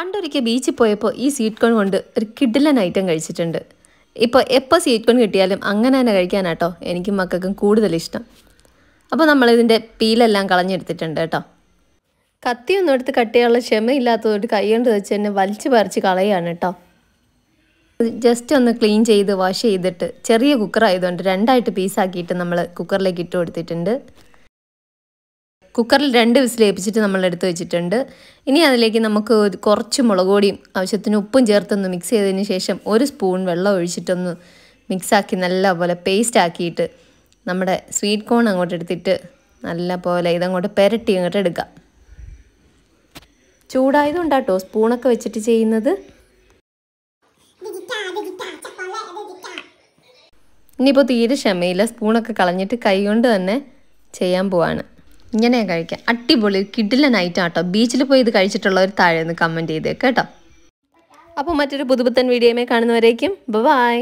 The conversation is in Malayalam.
പണ്ടൊരിക്കൽ ബീച്ചിൽ പോയപ്പോൾ ഈ സ്വീറ്റ് കോൺ കൊണ്ട് ഒരു കിഡിലൻ ഐറ്റം കഴിച്ചിട്ടുണ്ട്. ഇപ്പോൾ എപ്പോൾ സ്വീറ്റ് കോൺ കിട്ടിയാലും അങ്ങനെ തന്നെ കഴിക്കാനാട്ടോ എനിക്കും മക്കൾക്കും കൂടുതൽ ഇഷ്ടം. അപ്പോൾ നമ്മളിതിന്റെ പീലെല്ലാം കളഞ്ഞെടുത്തിട്ടുണ്ട് കേട്ടോ. കത്തിയൊന്നും എടുത്ത് കട്ട് ക്ഷമയില്ലാത്തതുകൊണ്ട് കൈ കൊണ്ട് വെച്ച് തന്നെ വലിച്ചു പറിച്ച് കളയാണ് കേട്ടോ. ജസ്റ്റ് ഒന്ന് ക്ലീൻ ചെയ്ത് വാഷ് ചെയ്തിട്ട് ചെറിയ കുക്കറായതുകൊണ്ട് രണ്ടായിട്ട് പീസാക്കിയിട്ട് നമ്മൾ കുക്കറിലേക്ക് ഇട്ട് കൊടുത്തിട്ടുണ്ട്. കുക്കറിൽ രണ്ട് വിസിൽ ഏൽപ്പിച്ചിട്ട് നമ്മൾ എടുത്ത് വെച്ചിട്ടുണ്ട്. ഇനി അതിലേക്ക് നമുക്ക് കുറച്ച് മുളക് പൊടിയും ആവശ്യത്തിന് ഉപ്പും ചേർത്തൊന്ന് മിക്സ് ചെയ്തതിന് ശേഷം ഒരു സ്പൂൺ വെള്ളം ഒഴിച്ചിട്ടൊന്ന് മിക്സാക്കി നല്ലപോലെ പേസ്റ്റ് ആക്കിയിട്ട് നമ്മുടെ സ്വീറ്റ് കോൺ അങ്ങോട്ട് എടുത്തിട്ട് നല്ല പോലെ ഇതങ്ങോട്ട് പെരട്ടി അങ്ങോട്ട് എടുക്കാം. ചൂടായതുകൊണ്ടാട്ടോ സ്പൂണൊക്കെ വെച്ചിട്ട് ചെയ്യുന്നത്. ഇനിയിപ്പോൾ തീരെ ക്ഷമയില്ല. സ്പൂണൊക്കെ കളഞ്ഞിട്ട് കൈ കൊണ്ട് തന്നെ ചെയ്യാൻ പോവാണ്. ഇങ്ങനെ കഴിക്കുക അടിപൊളി കിഡിലൻ ഐറ്റം കേട്ടോ ബീച്ചിൽ പോയി ഇത് കഴിച്ചിട്ടുള്ളവർ താഴെ ഒന്ന് കമന്റ് ചെയ്തേക്കാം കേട്ടോ. അപ്പോൾ മറ്റൊരു പുതുപുത്തൻ വീഡിയോയുമായി കാണുന്നവരേക്കും. ബൈ